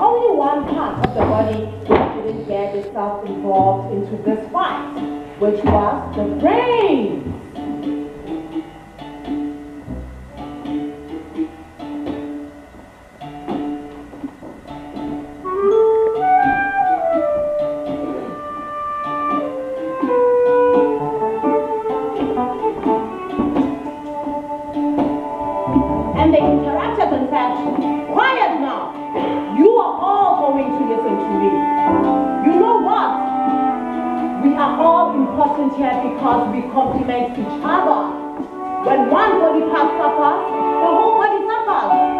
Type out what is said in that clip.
only one part of the body that didn't get itself involved into this fight, which was the brain. and they interrupted and said, quiet now, you are all going to listen to me. You know what? We are all important here because we complement each other. When one body parts up, the whole body suffers.